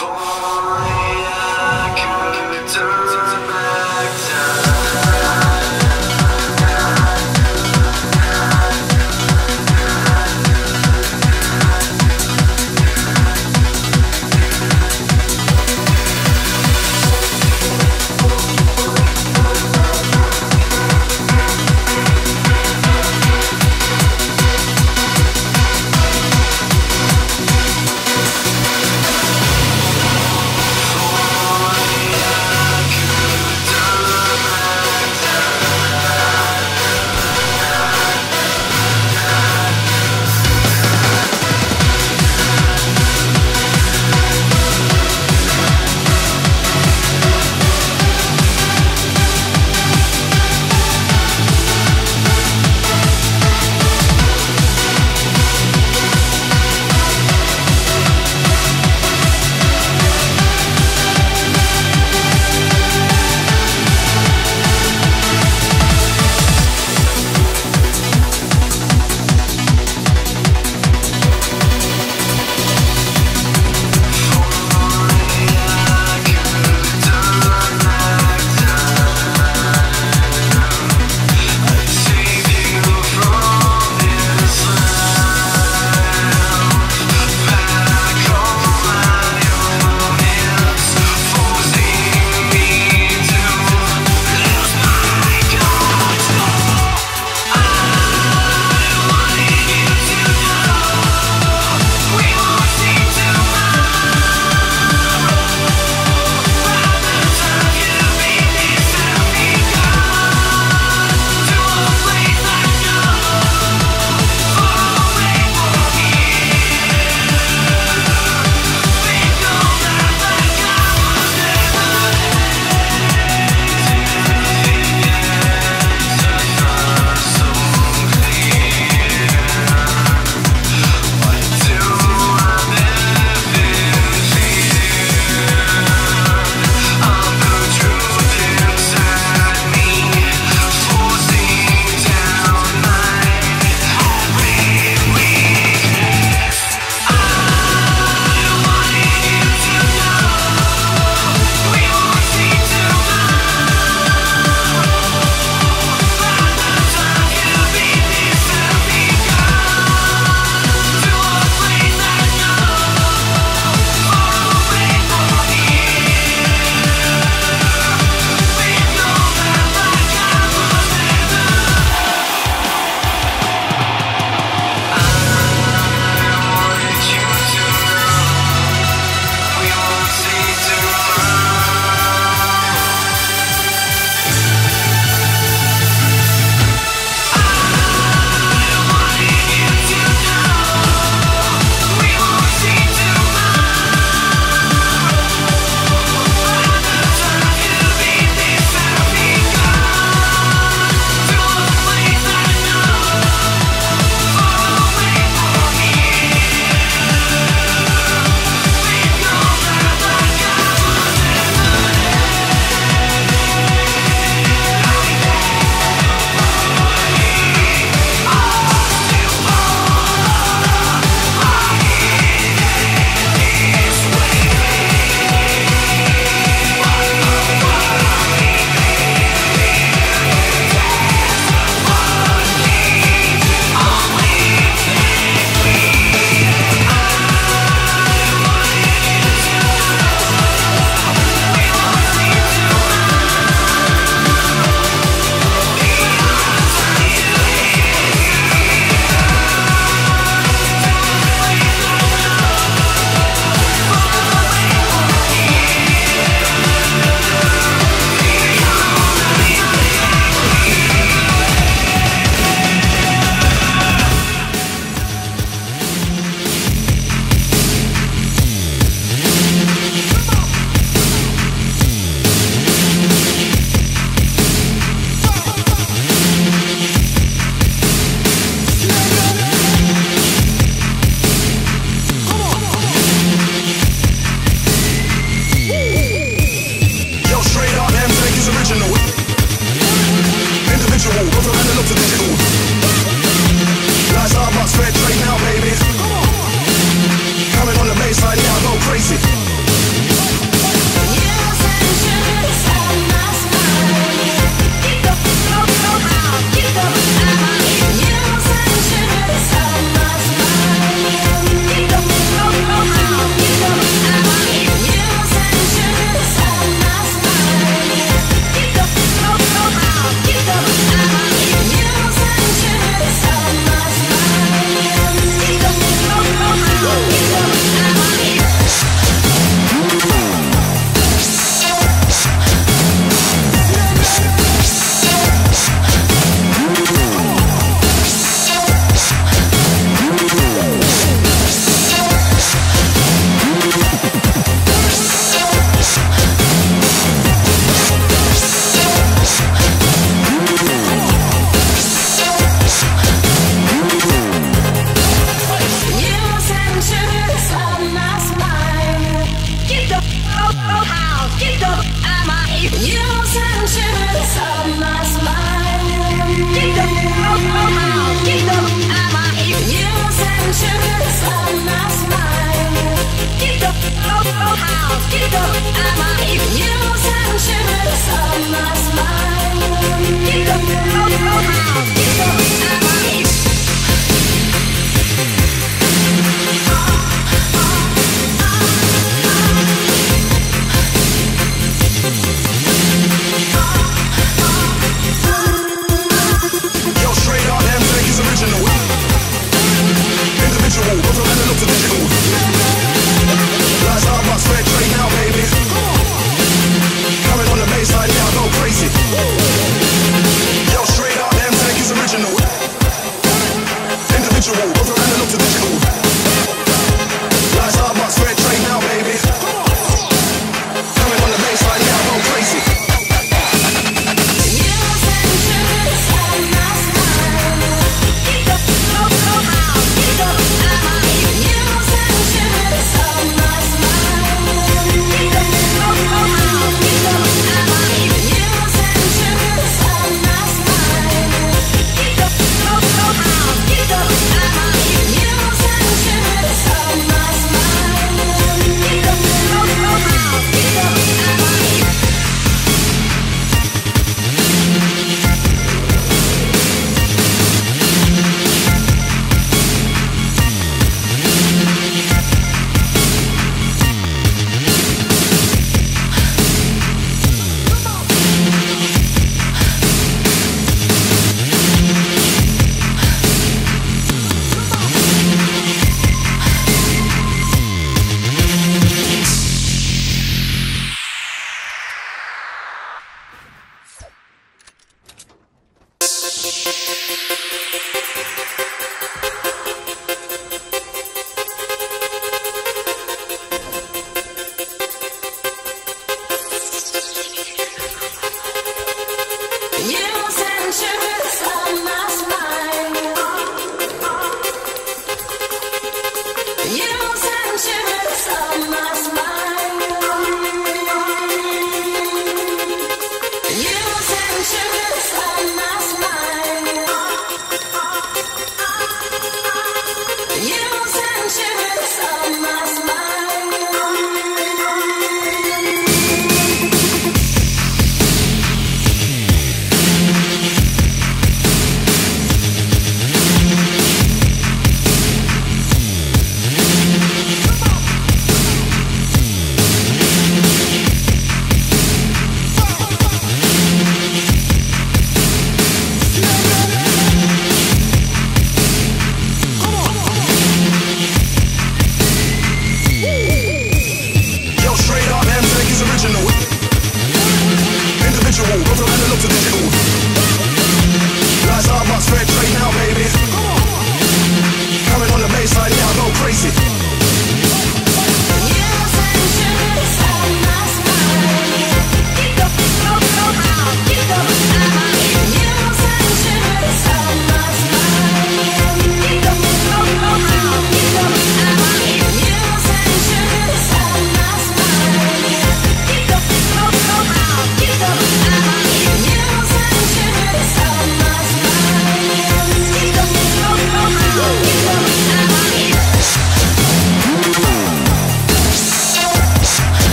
for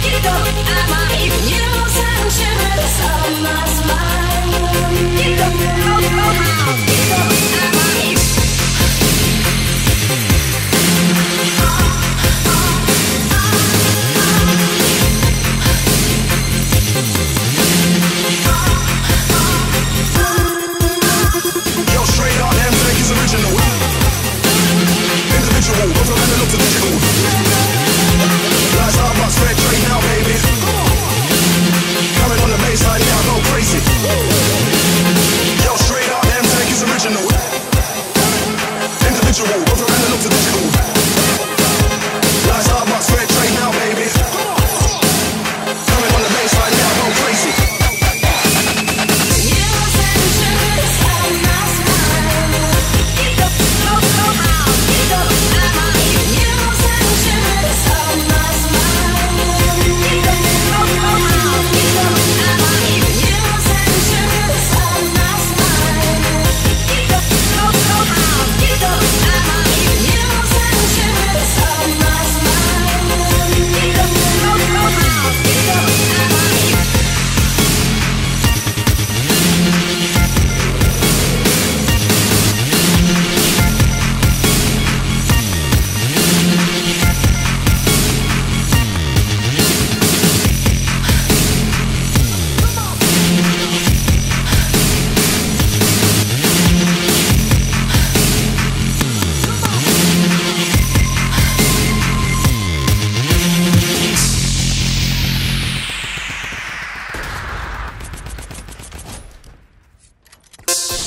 Coming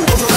Whoa.